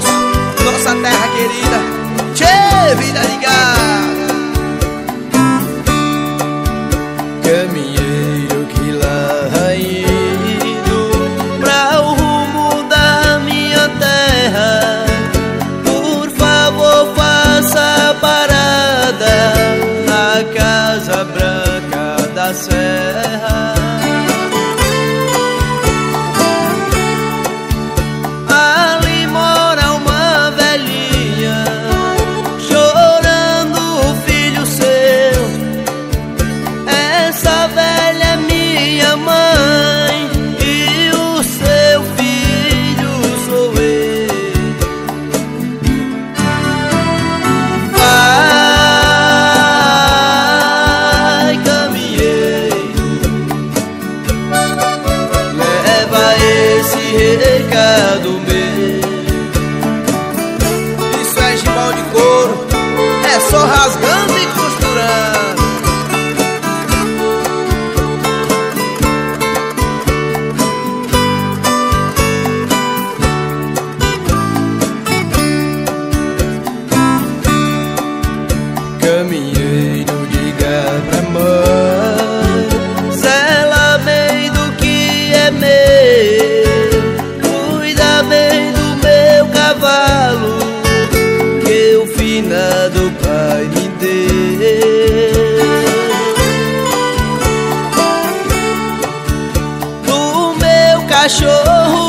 Grosso, nossa terra querida. Tchê, vida ligada. Meu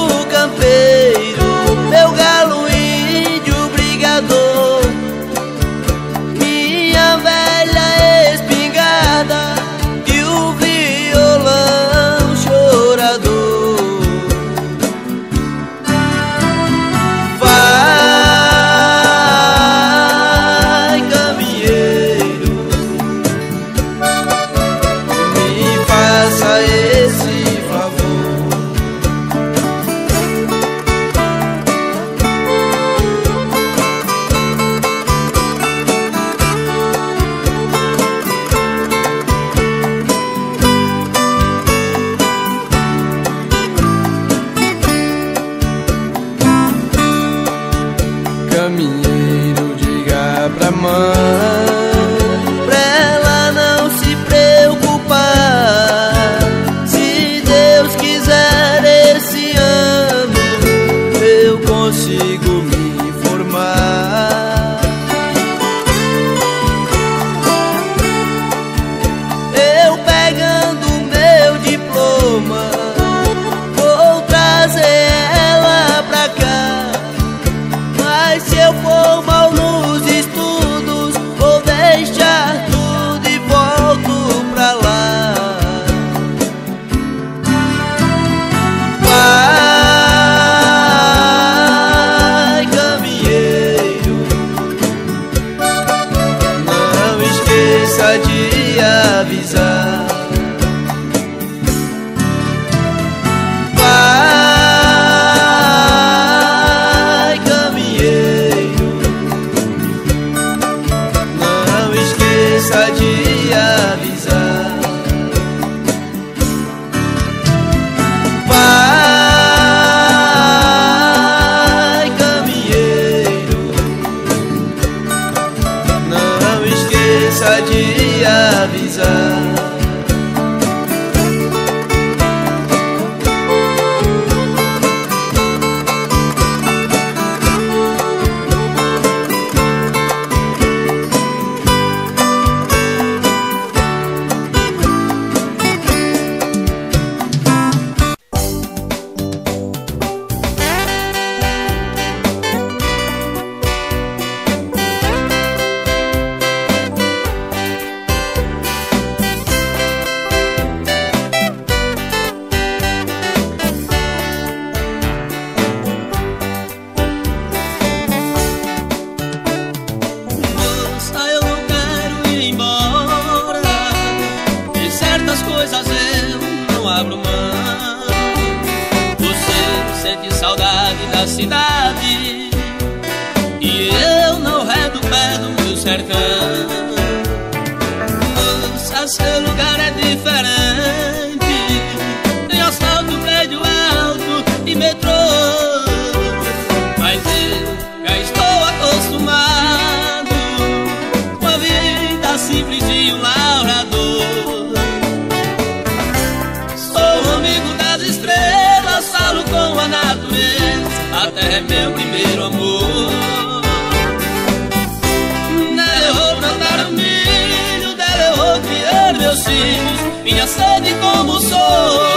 meus filhos, minha sede como sou.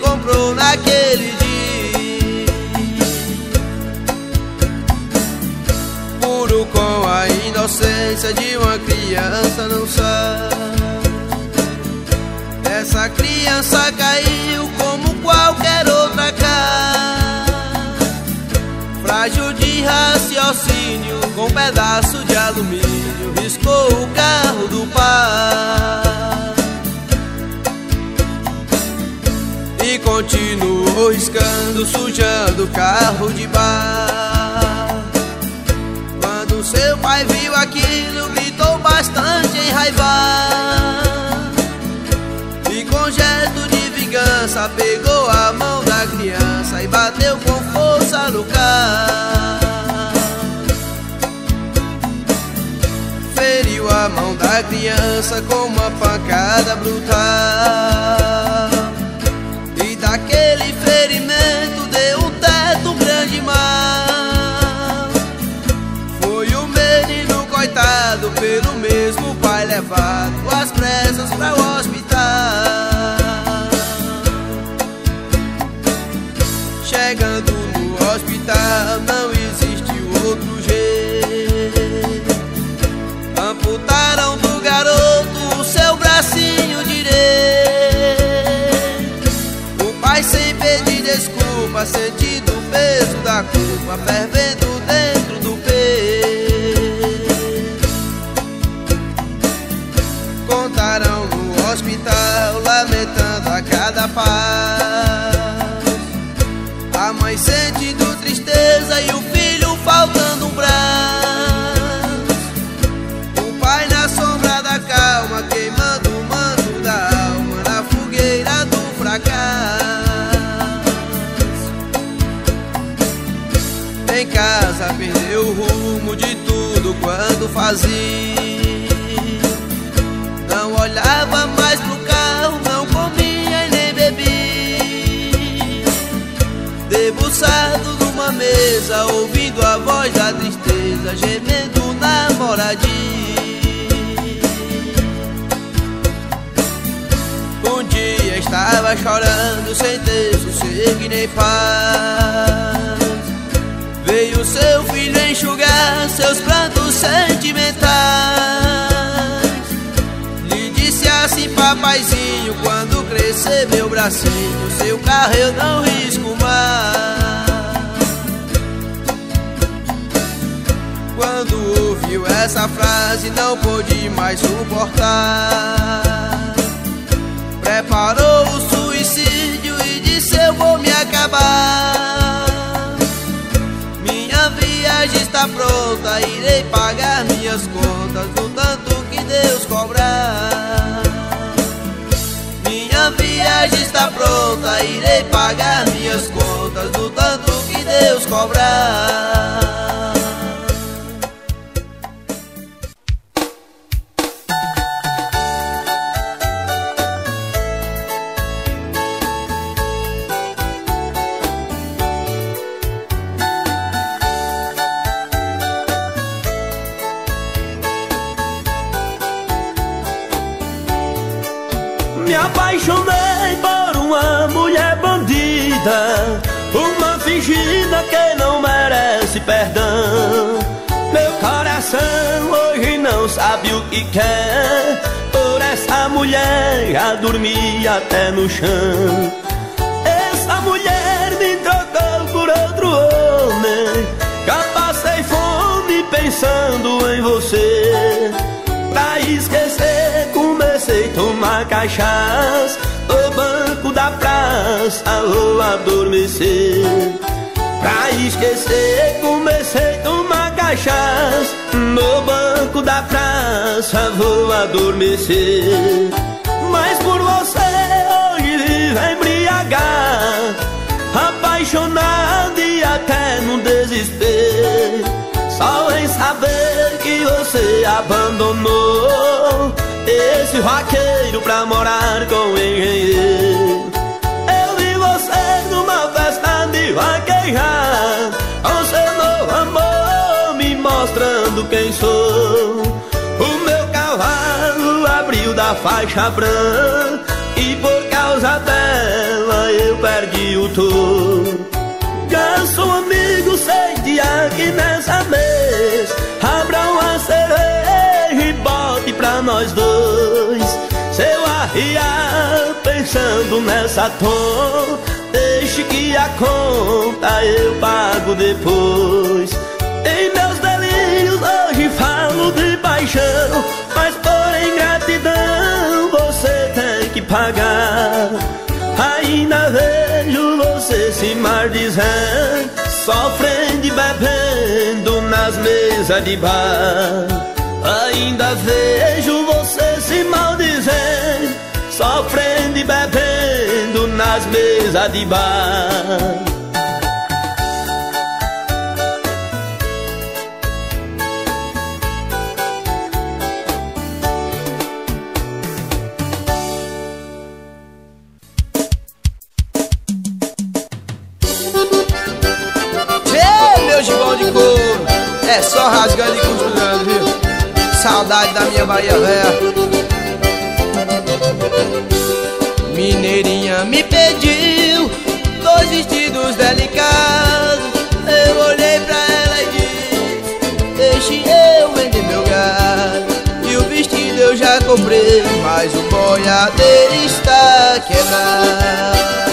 comprou naquele dia. Puro com a inocência de uma criança, não sabe. Essa criança caiu como qualquer outra cara. Frágil de raciocínio, com um pedaço de alumínio, riscou o carro do pai. continuou riscando, sujando o carro de bar. Quando seu pai viu aquilo, gritou bastante em raiva. E com gesto de vingança, pegou a mão da criança e bateu com força no carro. Feriu a mão da criança com uma pancada brutal. levado às pressas para o hospital. Chegando no hospital, não existe outro jeito. Amputaram do garoto o seu bracinho direito. O pai, sem pedir desculpa, sentindo o peso da culpa, fervendo. Fazia. Não olhava mais pro carro, não comia nem bebia. Debruçado numa mesa, ouvindo a voz da tristeza, gemendo na moradia. Um dia estava chorando sem ter sossego nem paz Veio seu filho seus prantos sentimentais. Lhe disse assim, papaizinho, quando crescer meu bracinho Seu carro eu não risco mais. Quando ouviu essa frase não pôde mais suportar. Preparou o suicídio e disse eu vou me acabar viagem está pronta, irei pagar minhas contas Do tanto que Deus cobrar. Minha viagem está pronta, irei pagar minhas contas Do tanto que Deus cobrar perdão. Meu coração hoje não sabe o que quer. Por essa mulher já dormi até no chão. Essa mulher me trocou por outro homem. Já passei fome pensando em você. Pra esquecer comecei a tomar cachaça. No banco da praça vou adormecer Pra esquecer comecei a tomar cachaça. No banco da praça vou adormecer. Mas por você hoje vivo embriagar Apaixonado e até no desespero. Só em saber que você abandonou Esse vaqueiro pra morar com o engenheiro Com seu novo amor me mostrando quem sou. O meu cavalo abriu da faixa branca E por causa dela eu perdi o touro. Já sou amigo, sei de aqui nessa mesa Abra uma cerveja e bote pra nós dois. Seu arriar pensando nessa tom Deixe que a conta eu pago depois. Em meus delírios hoje falo de paixão Mas por ingratidão você tem que pagar. Ainda vejo você se maldizendo Sofrendo e bebendo nas mesas de bar. Ainda vejo você se maldizendo Sofrendo e bebendo nas mesas de bar É só rasgando e costurando, viu? Saudade da minha Bahia Véia Mineirinha me pediu Dois vestidos delicados. Eu olhei pra ela e disse Deixe eu vender meu gado. E o vestido eu já comprei Mas o boiadeiro está quebrado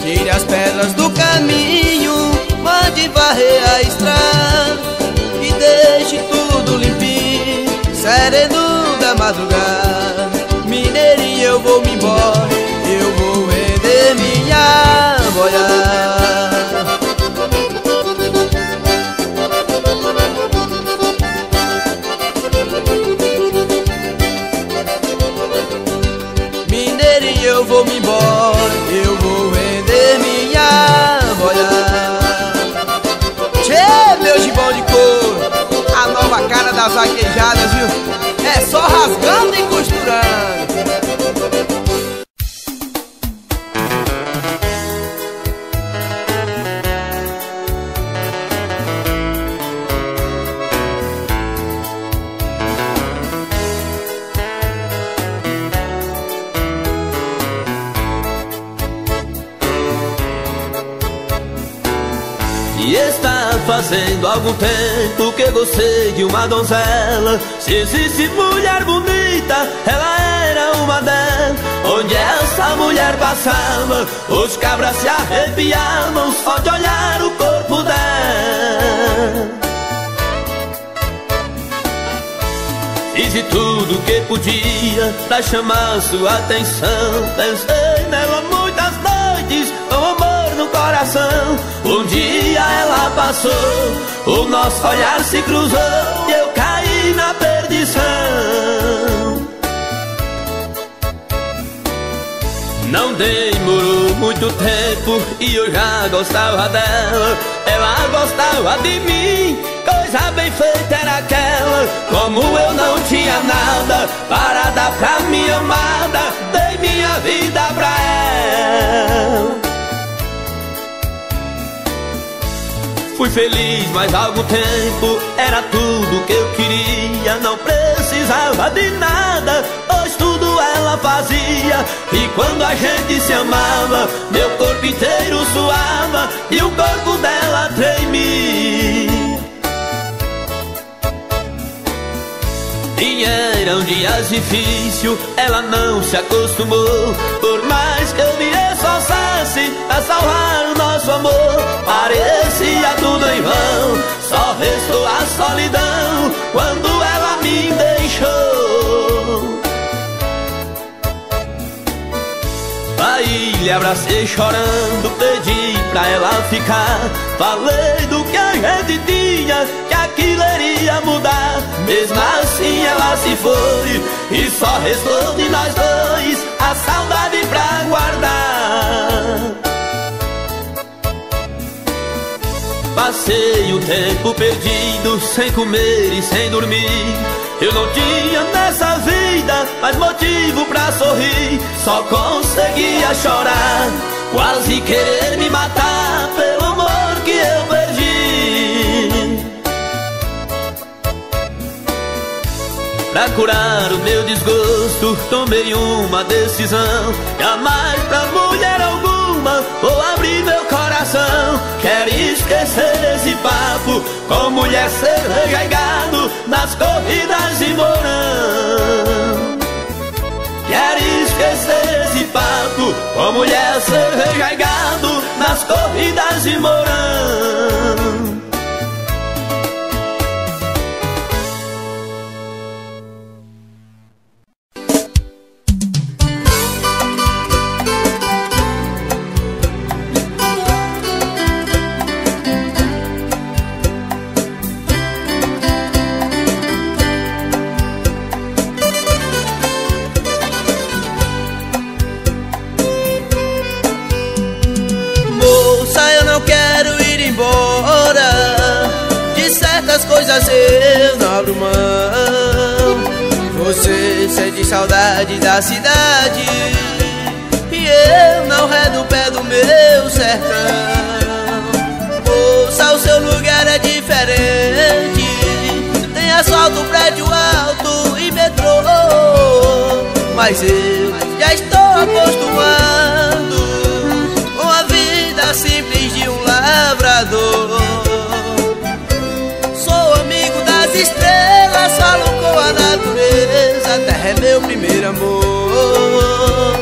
Tire as pedras do caminho Mande varrer a estrada E deixe tudo limpinho Sereno da madrugada das vaquejadas, viu? É só rasgando e costurando fazendo algum tempo gostei de uma donzela. Se existe mulher bonita, ela era uma delas. Onde essa mulher passava, os cabras se arrepiavam Só de olhar o corpo dela. Fiz de tudo que podia pra chamar sua atenção. Pensei nela muitas noites com amor no coração Um dia ela passou, o nosso olhar se cruzou E eu caí na perdição. Não demorou muito tempo e eu já gostava dela. Ela gostava de mim, coisa bem feita era aquela. Como eu não tinha nada para dar pra minha amada Dei minha vida pra ela Fui feliz, mas algum tempo era tudo que eu queria. Não precisava de nada, pois tudo ela fazia. E quando a gente se amava, meu corpo inteiro suava e o corpo dela tremia. E eram dias difíceis, ela não se acostumou Por mais que eu me esforçasse a salvar o nosso amor vão, só restou a solidão Quando ela me deixou. Aí lhe abracei chorando, pedi pra ela ficar. Falei do que a gente tinha, que aquilo iria mudar. Mesmo assim ela se foi e só restou de nós dois A saudade pra guardar Passei o tempo perdido, sem comer e sem dormir. Eu não tinha nessa vida mais motivo pra sorrir. Só conseguia chorar, quase querer me matar pelo amor que eu perdi. Pra curar o meu desgosto, tomei uma decisão. Jamais pra mulher alguma vou abrir meu coração. Quero esquecer esse papo com mulher cerveja e gado nas corridas de morão. Quero esquecer esse papo com mulher cerveja e gado nas corridas de morão. Mão Você sente saudade da cidade E eu não redo pé do meu sertão. Moça, o seu lugar é diferente. Tem asfalto, prédio alto e metrô. Mas eu já estou acostumado com a vida simples de um natureza, a terra é meu primeiro amor.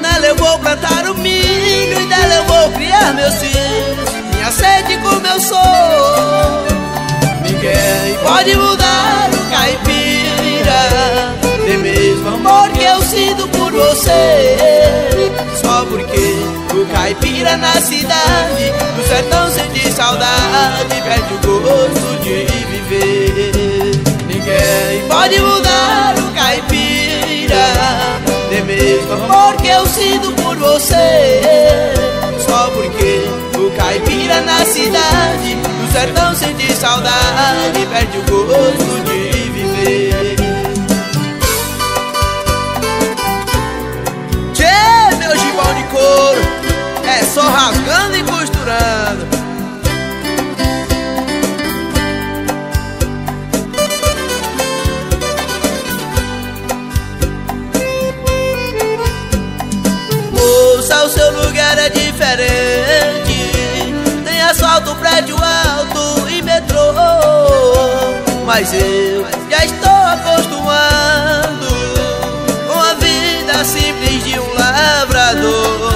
Nela eu vou plantar o milho e dela eu vou criar meus filhos. Minha sede como eu sou. Ninguém pode mudar o caipira. Tem mesmo amor que eu sinto por você. Só porque o caipira na cidade, do sertão sente saudade, perde o gosto de viver. Ninguém pode mudar o caipira. Nem mesmo amor que eu sinto por você. Só porque o caipira na cidade, do sertão sente saudade, perde o gosto de viver. Tchê, meu gibão de couro, é só rasgando e costurando. É diferente. Tem asfalto, prédio alto e metrô. Mas eu já estou acostumado com a vida simples de um lavrador.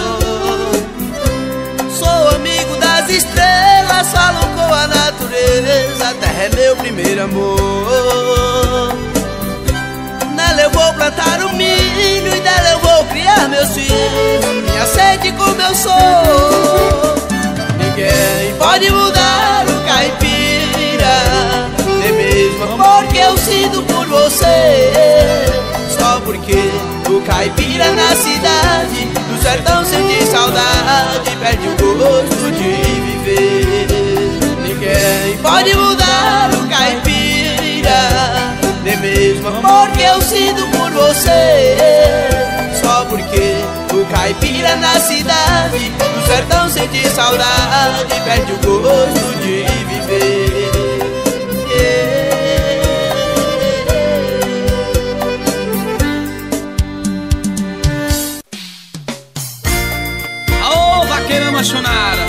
Sou amigo das estrelas, falo com a natureza. A terra é meu primeiro amor. Nela eu vou plantar o milho e dela eu vou criar meus filhos. Me aceite como eu sou. Ninguém pode mudar o caipira, nem mesmo amor que eu sinto por você. Só porque o caipira na cidade, do sertão sente saudade, perde o gosto de viver. Ninguém pode mudar o caipira nem mesmo amor que eu sinto por você Só porque o caipira na cidade Do sertão sente saudade Perde o gosto de viver. Aô, machonara.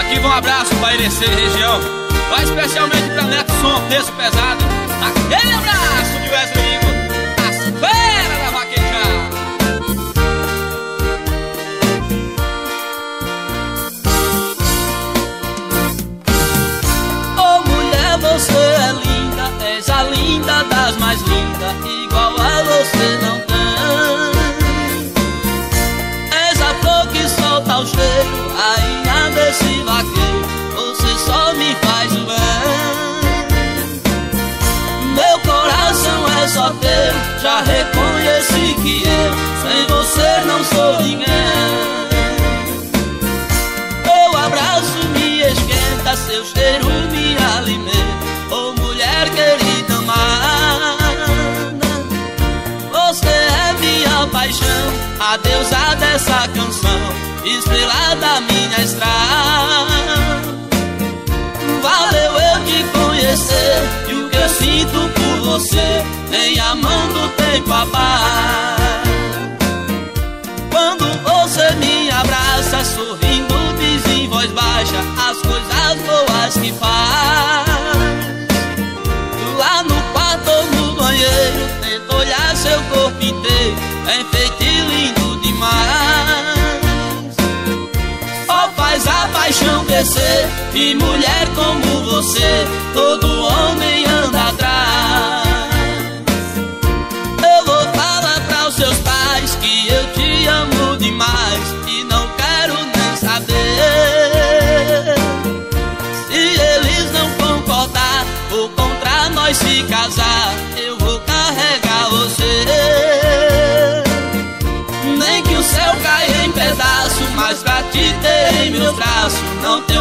Aqui vai um abraço pra Irecê região. Vai especialmente pra Neto Som, peso pesado Aquele abraço linda das mais lindas Igual a você não tem. És a flor que solta o cheiro Rainha desse vaqueiro Você só me faz o bem. Meu coração é só teu Já reconheci Estrela da minha estrada. Valeu eu te conhecer E o que eu sinto por você Nem a mão do tempo abate Quando você me abraça Sorrindo diz em voz baixa As coisas boas que faz paixão crescer E mulher como você Todo homem anda atrás braços, não tenho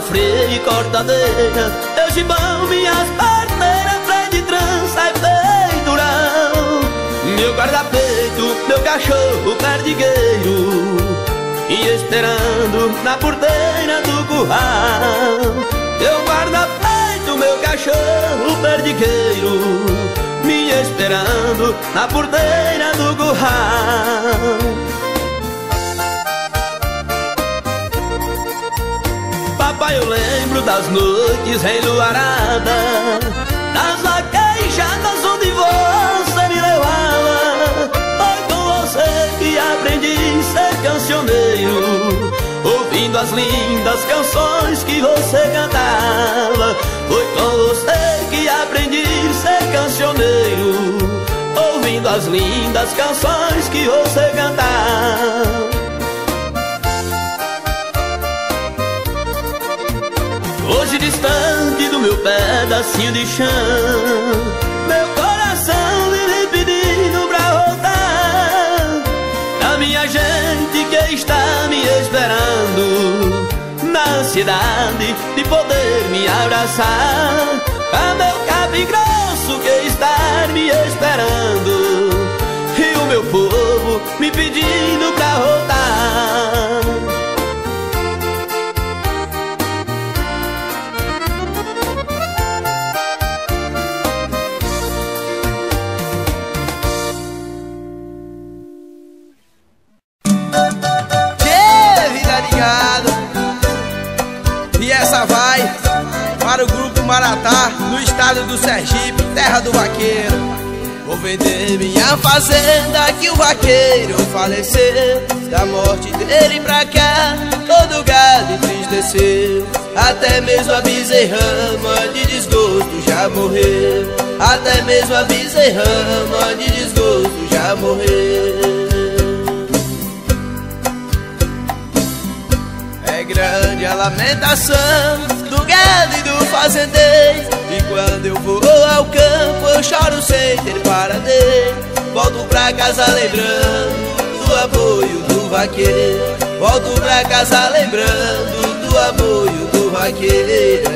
freio e cortadeira Eu gibão, minhas parteiras, freio de trança e peitoral Meu guarda-peito, meu cachorro perdigueiro. E esperando na porteira do curral. Meu guarda-peito, meu cachorro perdigueiro. Me esperando na porteira do curral Papai, eu lembro das noites enluarada Das vaquejadas onde você me levava. Foi com você que aprendi a ser cancioneiro Ouvindo as lindas canções que você cantava. Foi com você que aprendi a ser cancioneiro Ouvindo as lindas canções que você cantava pedacinho de chão. Meu coração vive pedindo pra voltar. A minha gente que está me esperando Na cidade de poder me abraçar. A meu cabe grosso que está me esperando. E o meu povo me pedindo Maratá, no estado do Sergipe, terra do vaqueiro. Vou vender minha fazenda que o vaqueiro faleceu. Da morte dele pra cá, todo gado entristeceu. Até mesmo a bezerrama de desgosto já morreu. Até mesmo a bezerrama de desgosto já morreu. Grande a lamentação do gado e do fazendeiro. E quando eu vou ao campo eu choro sem ter paradeiro Volto pra casa lembrando do apoio do vaqueiro. Volto pra casa lembrando do apoio do vaqueiro.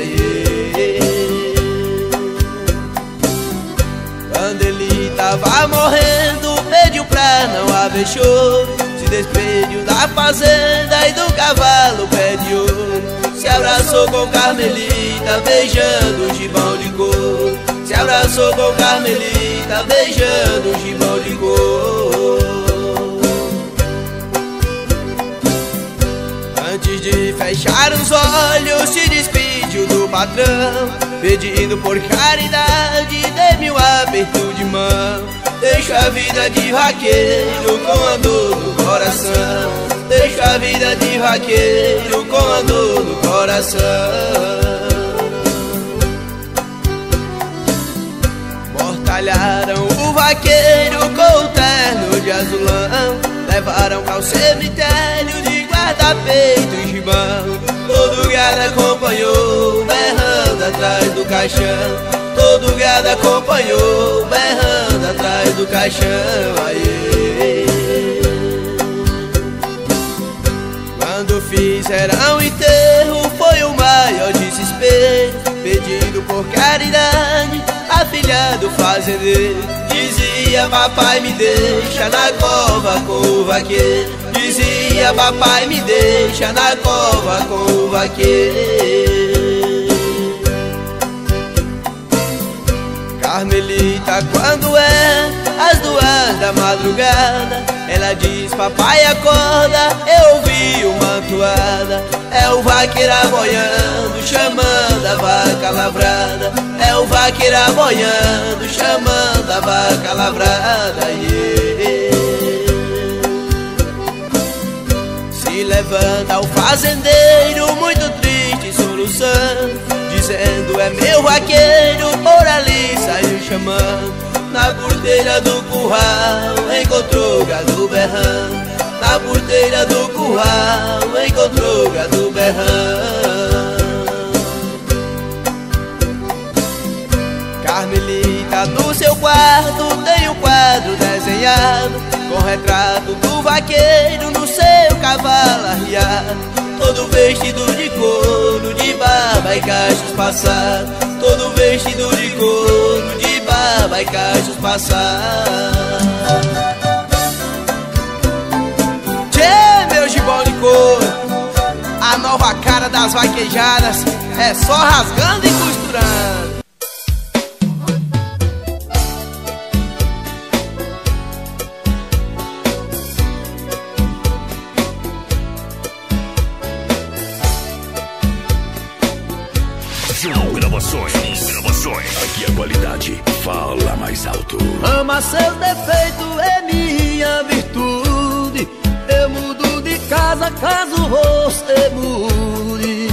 Quando ele tava morrendo pediu pra não haver choro Se despediu da fazenda e do cavalo pé de ouro se abraçou com Carmelita, beijando o gibão de cor. Se abraçou com Carmelita, beijando o gibão de cor. Antes de fechar os olhos, se despediu do patrão, pedindo por caridade, dê-me um aperto de mão. Deixa a vida de vaqueiro com a dor coração. A vida de vaqueiro com a dor no coração. Metralharam o vaqueiro com o terno de azulão. Levaram ao cemitério de guarda-peito e gibão Todo gado acompanhou, berrando atrás do caixão. Todo gado acompanhou, berrando atrás do caixão. Aê. Fizeram o enterro foi o maior desespero. Pedindo por caridade a filha do fazendeiro Dizia papai me deixa na cova com o vaqueiro. Dizia papai me deixa na cova com o vaqueiro. Carmelita quando é as duas da madrugada Ela diz papai acorda, eu ouvi uma toada. É o vaqueiro boiando, chamando a vaca lavrada. É o vaqueiro boiando, chamando a vaca lavrada. Yeah. Se levanta o fazendeiro muito triste, soluçando Dizendo é meu vaqueiro, por ali saiu chamando na porteira do curral encontrou gado berrando Na porteira do curral encontrou gado berrando Carmelita no seu quarto tem um quadro desenhado Com retrato do vaqueiro no seu cavalo arriado Todo vestido de couro, de barba e cachos passados. Todo vestido de couro, de barba e cachos passados. Tchê, meu gibão de couro. A nova cara das vaquejadas. É só rasgando e costurando alto. Ama seus defeitos é minha virtude. Eu mudo de casa caso você mude.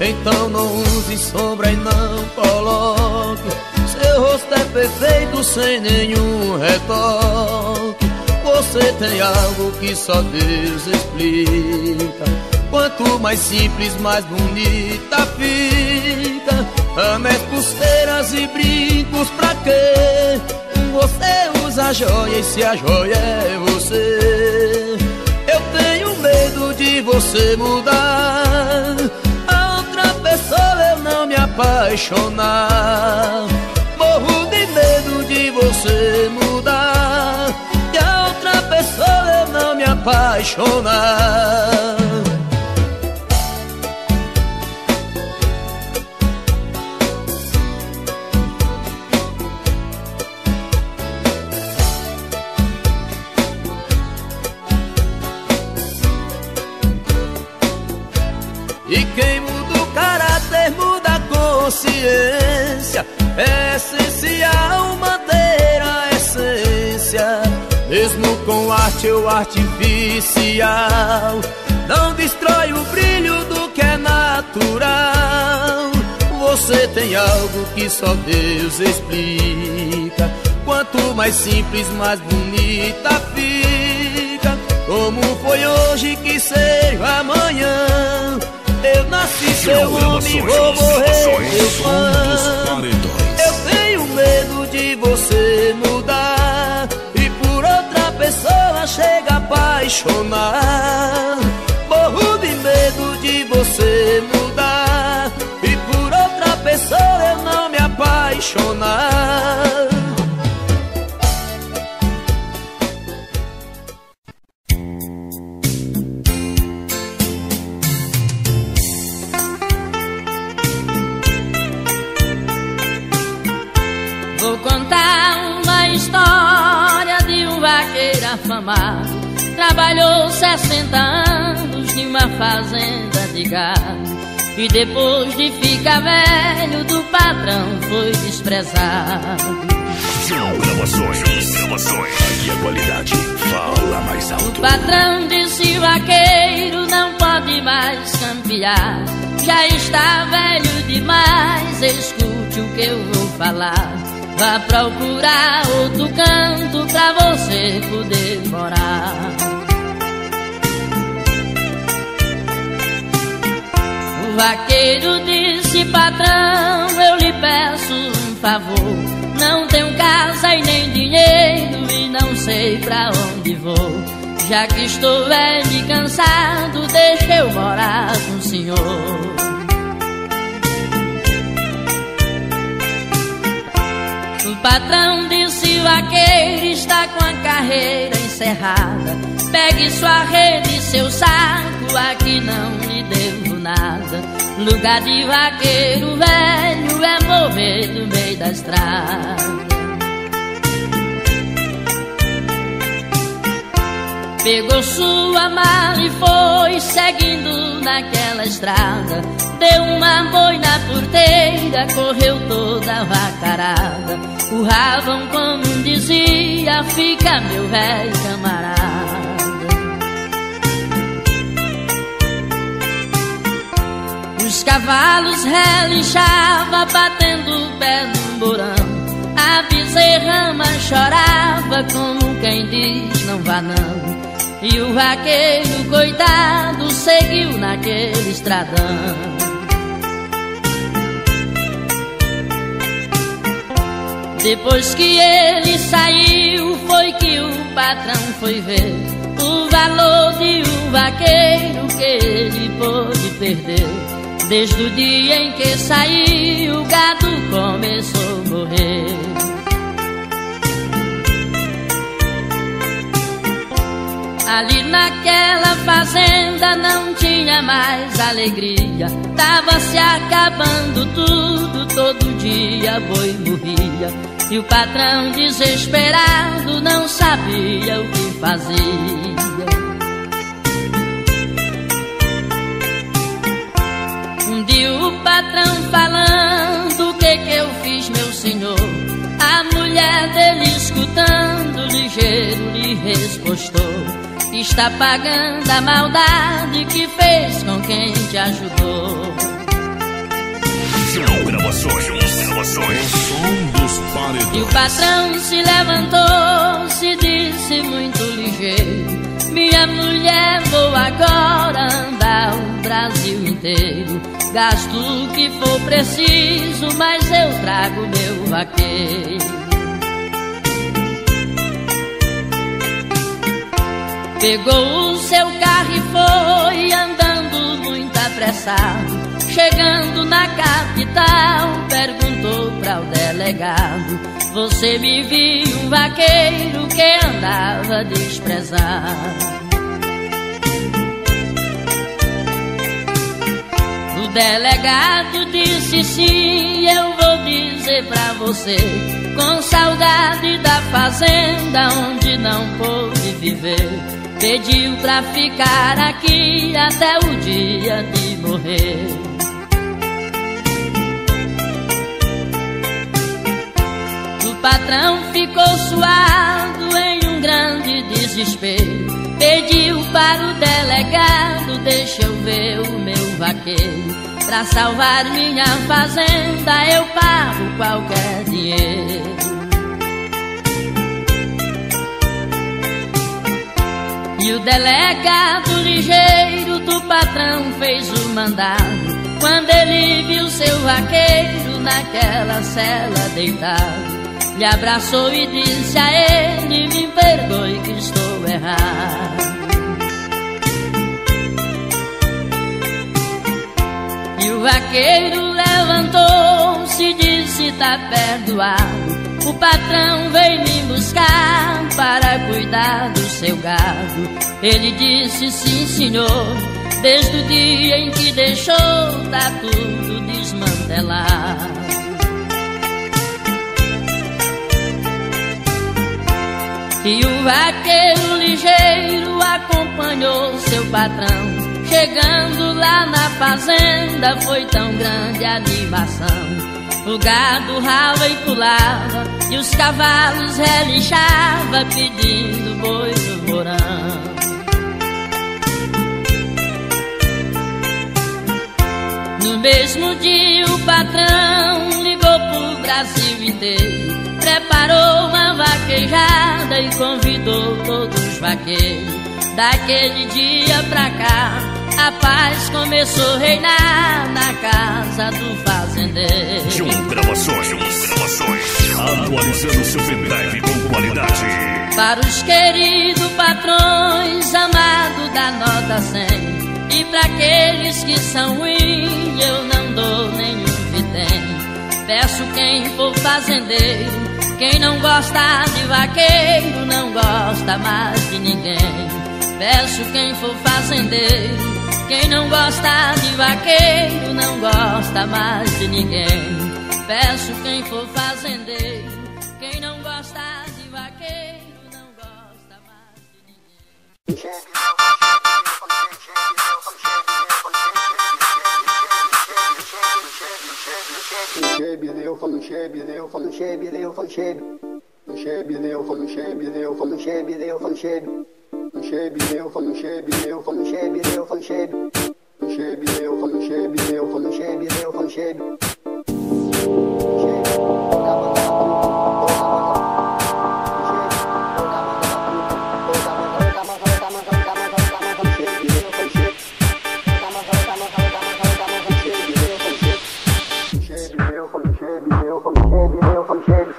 Então não use sombra e não coloque. Seu rosto é perfeito sem nenhum retoque. Você tem algo que só Deus explica. Quanto mais simples, mais bonita fica. Anéis, pulseiras e brincos pra quê? Você usa joia e se a joia é você. Eu tenho medo de você mudar. A outra pessoa eu não me apaixonar. Morro de medo de você mudar. E a outra pessoa eu não me apaixonar consciência É essencial manter a essência. Mesmo com arte ou artificial Não destrói o brilho do que é natural. Você tem algo que só Deus explica. Quanto mais simples, mais bonita fica. Como foi hoje que seja amanhã. Eu nasci seu homem, vou morrer Eu tenho medo de você mudar E por outra pessoa chega a apaixonar. Morro de medo de você mudar E por outra pessoa eu não me apaixonar 60 anos em uma fazenda de gado. E depois de ficar velho do patrão foi desprezado. Gravações, gravações, aqui a qualidade fala mais alto. O patrão disse vaqueiro não pode mais campear. Já está velho demais, escute o que eu vou falar. Vá procurar outro canto pra você poder morar. Vaqueiro disse, patrão, eu lhe peço um favor. Não tenho casa e nem dinheiro e não sei pra onde vou. Já que estou velho e cansado, deixa eu morar com o senhor. patrão disse vaqueiro está com a carreira encerrada. Pegue sua rede e seu saco, aqui não lhe devo nada. Lugar de vaqueiro velho é morrer no meio da estrada. Pegou sua mala e foi seguindo naquela estrada. Deu uma boina porteira, correu toda vacarada. O Ravão, como dizia, fica meu velho camarada. Cavalos relinchavam, batendo o pé no morão. A bezerrama chorava como quem diz não vá não. E o vaqueiro, coitado, seguiu naquele estradão. Depois que ele saiu, foi que o patrão foi ver o valor de um vaqueiro que ele pôde perder. Desde o dia em que saiu, o gado começou a morrer. Ali naquela fazenda não tinha mais alegria. Tava se acabando tudo, todo dia boi morria. E o patrão desesperado não sabia o que fazia. Dia o patrão falando o que que eu fiz, meu senhor. A mulher dele escutando, ligeiro lhe respostou. Está pagando a maldade que fez com quem te ajudou. São gravações, gravações, som dos paredões. E o patrão se levantou, se disse muito ligeiro. Minha mulher, vou agora Brasil inteiro. Gasto o que for preciso, mas eu trago meu vaqueiro. Pegou o seu carro e foi andando muito apressado. Chegando na capital, perguntou para o delegado: Você me viu um vaqueiro que andava desprezado? O delegado disse sim, eu vou dizer pra você. Com saudade da fazenda onde não pôde viver. Pediu pra ficar aqui até o dia de morrer. O patrão ficou suado em um grande desespero. Pediu para o delegado, deixa eu ver o meu vaqueiro. Pra salvar minha fazenda eu pago qualquer dinheiro. E o delegado ligeiro do patrão fez o mandado. Quando ele viu seu vaqueiro naquela cela deitado, lhe abraçou e disse a ele: Me perdoe que estou errado. E o vaqueiro levantou-se e disse: Tá perdoado. O patrão veio me buscar para cuidar do seu gado. Ele disse sim, senhor, desde o dia em que deixou tá tudo desmantelado. E o acompanhou seu patrão. Chegando lá na fazenda, foi tão grande a animação. O gado rala e pulava E os cavalos relinchavam Pedindo boi no morão No mesmo dia o patrão Ligou pro Brasil inteiro armou uma vaquejada e convidou todos os vaqueiros. Daquele dia pra cá, a paz começou a reinar na casa do fazendeiro. Jun Gravações, Gravações, atualizando seu pendrive com qualidade. Para os queridos patrões, amado da nota 100. E para aqueles que são ruins, eu não dou nenhum vitém. Peço quem for fazendeiro, quem não gosta de vaqueiro, não gosta mais de ninguém. Peço quem for fazendeiro, quem não gosta de vaqueiro, não gosta mais de ninguém. Peço quem for fazendeiro, quem não gosta de vaqueiro, não gosta mais de ninguém. Falo chebe, eu falo chebe, eu falo chebe. Chebe, eu falo chebe, eu falo chebe, eu falo chebe. Chebe, eu falo chebe, eu falo chebe, eu falo chebe. Chebe, eu falo chebe, eu falo chebe, eu falo chebe.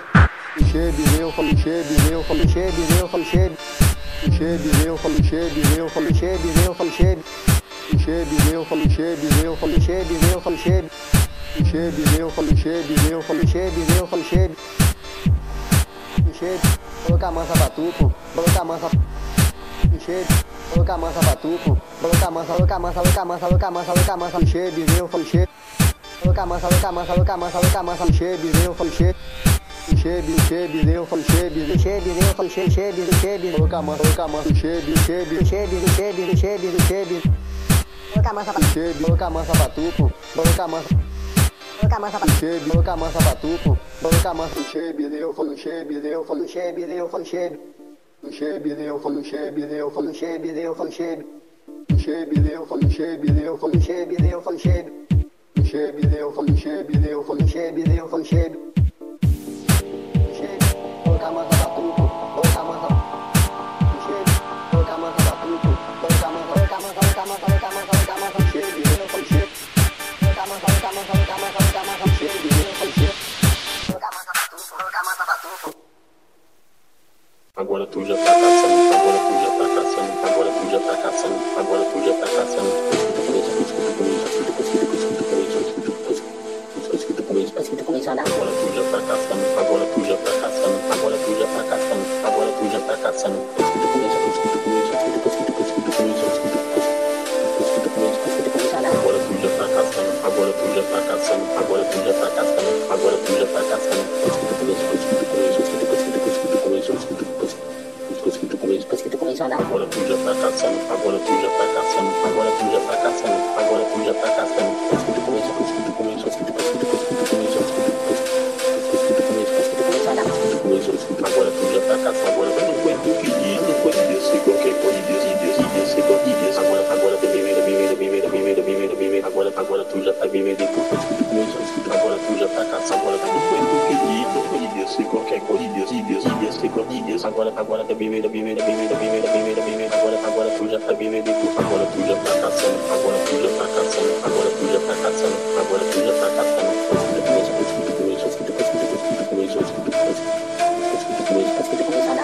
Chebe, eu falo chebe, eu falo chebe, eu falo chebe. Eu falo chebe, eu falo chebe. Chebe, eu falo chebe, eu falo chebe, eu falo chebe. Chebe, eu falo chebe, eu falo chebe, eu falo chebe. Chebe, colocar mansa batuco, colocar mansa. Chebe, colocar mansa batuco, colocar mansa, colocar mansa, colocar mansa, colocar mansa, colocar mansa. Chebe, eu falo chebe. Colocar mansa, colocar mansa, colocar mansa, colocar mansa. Chebe, eu falo chebe. Chebe, chebe, eu falo chebe, chebe, eu falo chebe, chebe, colocar mansa, colocar mansa, chebe, chebe, chebe, chebe, chebe, chebe, colocar mansa, chebe, colocar mansa colocar mansa, colocar mansa, colocar mansa mansa, chebe, chebe, eu falo chebe, eu falo chebe, chebe, eu falo chebe, eu falo chebe, eu falo chebe, chebe, eu falo chebe, eu falo chebe, eu falo chebe, chebe, eu falo chebe, eu falo chebe, eu falo chebe. Mansa mansa mansa mansa, mansa, mansa, mansa, mansa, chebe, eu falo chebe. Mansa, mansa, mansa, mansa, chebe, eu falo chebe. Agora tu já tá caçando, agora tu já tá caçando, agora tu já tá caçando, agora tu já tá caçando. Agora tu já tá caçando, agora tu já tá caçando. Agora tu já tá caçando, agora tu já tá caçando, agora tu já tá caçando, agora tu já tá caçando. Agora tu já tá caçando, agora tu já tá caçando, agora tu já tá caçando, agora tu já tá tu já tá vivendo e tu Agora tu já tá caçando, agora eu não aguento pedir, eu não aguento descer qualquer coisa, descer, descer, descer, qualquer descer. Agora, agora tá vivendo, vivendo, vivendo, vivendo, vivendo, vivendo. Agora, agora tu já tá e tu Agora tu já tá caçando, agora tu já tá caçando, agora tu já tá caçando, agora tu já tá caçando.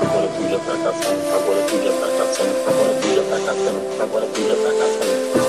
Agora tu já tá caçando, agora tu já tá caçando, agora tu já tá caçando, agora tu já tá caçando.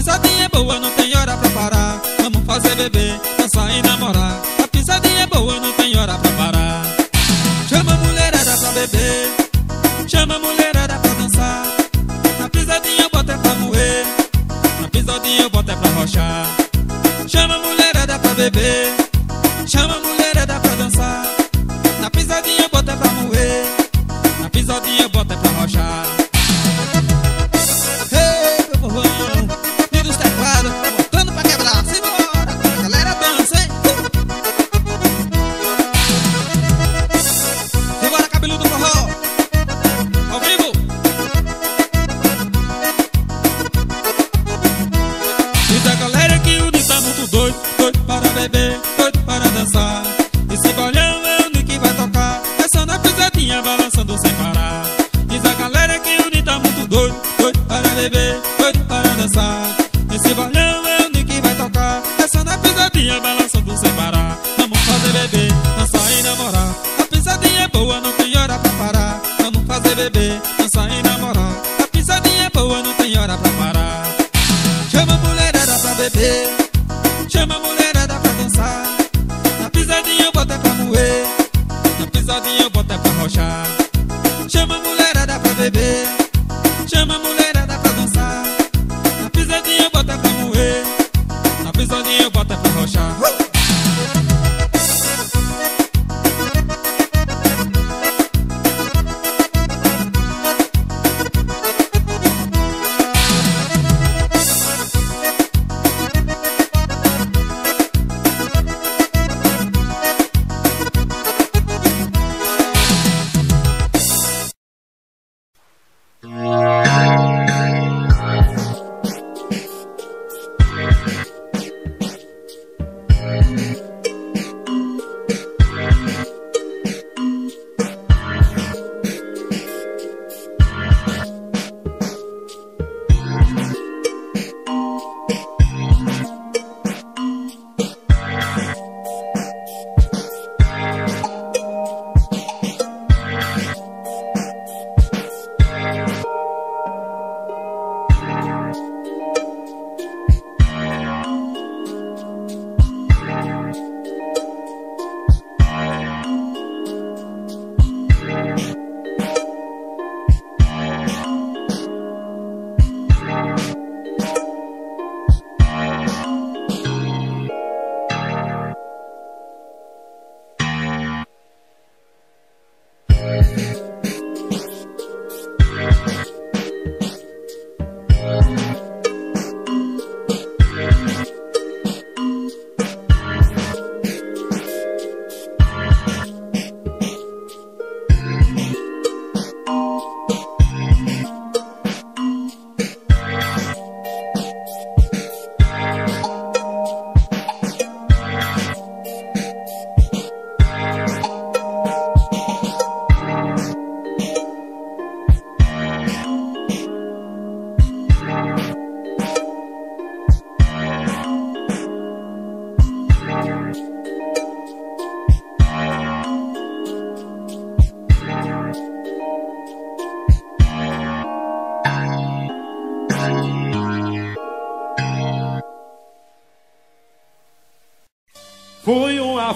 Vamos fazer beber, dançar namorar. A pisadinha é boa, não tem hora pra parar. Vamos beber, dançar e namorar.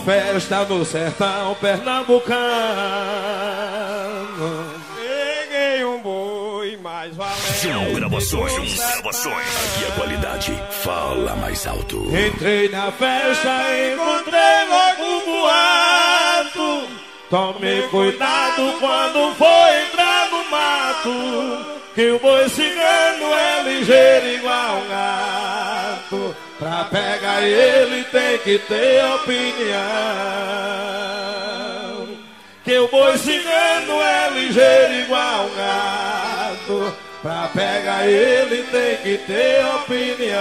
Festa no sertão pernambucano. Peguei um boi mais valente. São gravações, gravações. Aqui a qualidade fala mais alto. Entrei na festa, encontrei logo um boato. Tome cuidado quando for entrar no mato. Que o boi cigano é ligeiro igual um gato. Pra pegar ele tem que ter opinião. Que o boi cigano é ligeiro igual gato. Pra pegar ele tem que ter opinião.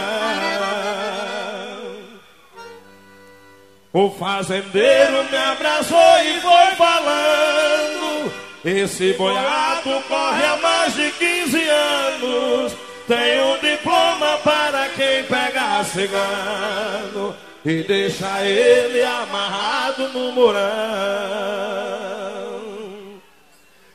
O fazendeiro me abraçou e foi falando. Esse boiado corre há mais de 15 anos. Tem um diploma para quem pega cigano e deixa ele amarrado no morão.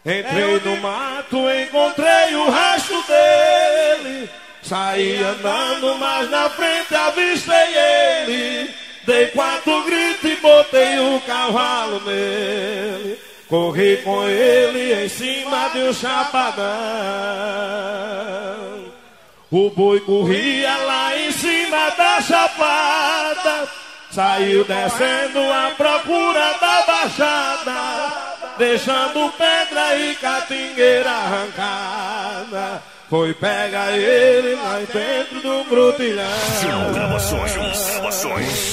Entrei no mato, encontrei o rastro dele. Saí andando, mas na frente avistei ele. Dei quatro gritos e botei o cavalo nele. Corri com ele em cima de um chapadão. O boi corria lá em cima da chapada. Saiu descendo à procura da baixada, deixando pedra e catingueira arrancada. Foi pega ele lá dentro do grutilhão. Gravações.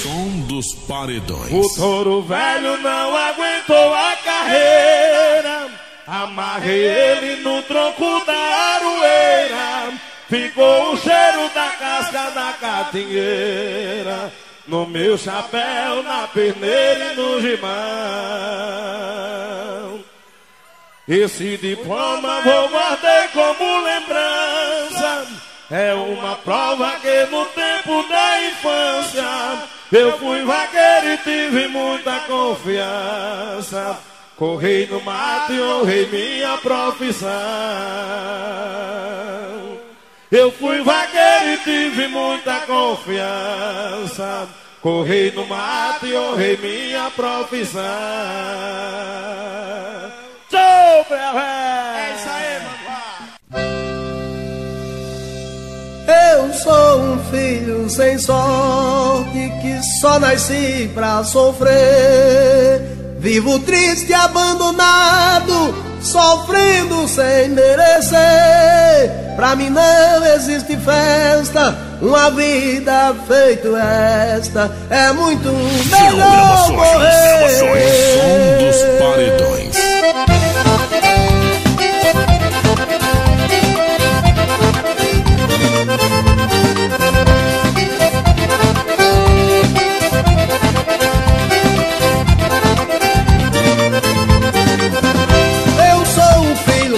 Som dos paredões. O touro velho não aguentou a carreira. Amarrei ele no tronco da aroeira. Ficou o cheiro da casca da catingueira. No meu chapéu, na perneira e no gimão. Esse diploma vou guardar como lembrança. É uma prova que no tempo da infância eu fui vaqueiro e tive muita confiança. Corri no mato e honrei minha profissão. Eu fui vaqueiro e tive muita confiança. Corri no mato e honrei minha profissão. Tchau, É isso aí, Eu sou um filho sem sorte que só nasci pra sofrer. Vivo triste, abandonado, sofrendo sem merecer. Pra mim não existe festa, uma vida feito esta é muito melhor morrer. Gravações, som dos paredões.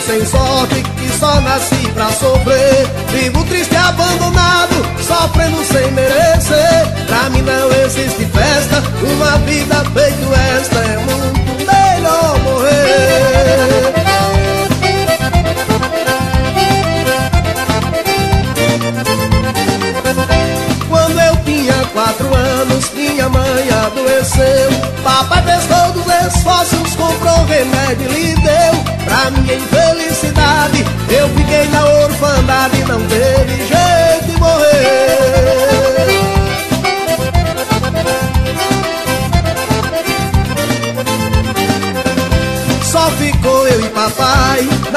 Sem sorte que só nasci pra sofrer. Vivo triste, abandonado, sofrendo sem merecer. Pra mim não existe festa, uma vida feito esta é muito melhor morrer. Quando eu tinha quatro anos, minha mãe adoeceu. Papai fez todos os esforços, comprou remédio e lhe deu. Pra minha infelicidade,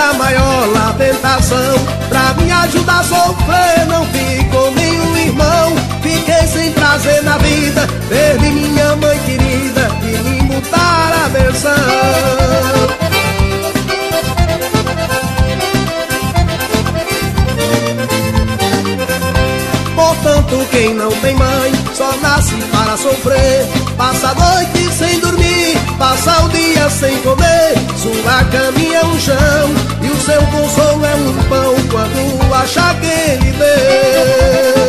na maior lamentação. Pra me ajudar a sofrer não ficou nenhum irmão. Fiquei sem prazer na vida, perdi minha mãe querida E me mudar a versão. Portanto, quem não tem mãe só nasce para sofrer. Passa a noite sem dormir, passa o dia sem comer. Sua caminha é um chão e o seu consolo é um pão quando achar quem lhe dê.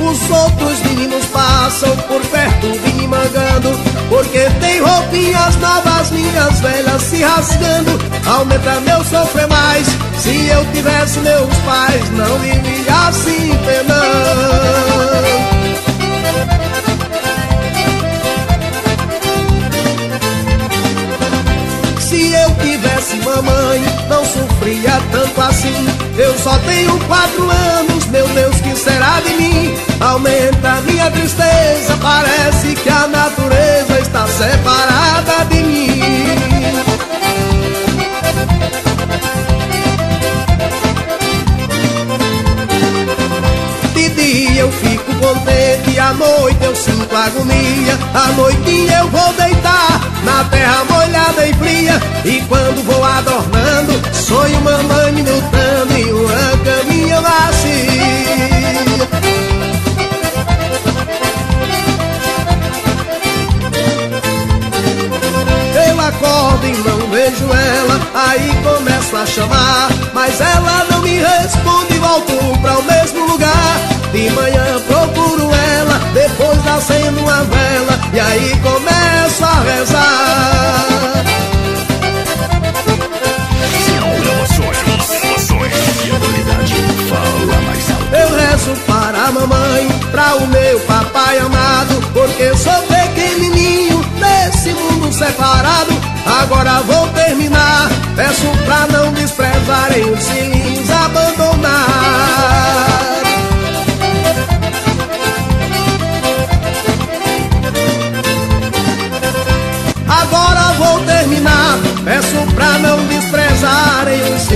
Os outros meninos passam por perto me mangando Porque tem roupinhas novas, minhas velhas se rasgando. Aumenta meu sofrer mais Se eu tivesse meus pais Não viveria assim penando tivesse mamãe, não sofria tanto assim. Eu só tenho quatro anos, meu Deus, que será de mim? Aumenta minha tristeza, parece que a natureza está separada de mim. De dia eu fico contente, à noite eu sinto agonia. À noitinha eu vou deitar na terra molhada e fria. E quando vou adornando, sonho mamãe me lutando e uma caminha macia. Eu acordo e não vejo ela, aí começo a chamar, mas ela não me responde, volto pra o mesmo lugar. De manhã procuro ela, depois acendo uma vela, e aí começo a rezar. o meu papai amado, porque sou pequenininho nesse mundo separado. Agora vou terminar, peço pra não desprezarem os filhinhos abandonar. Agora vou terminar, peço pra não desprezarem os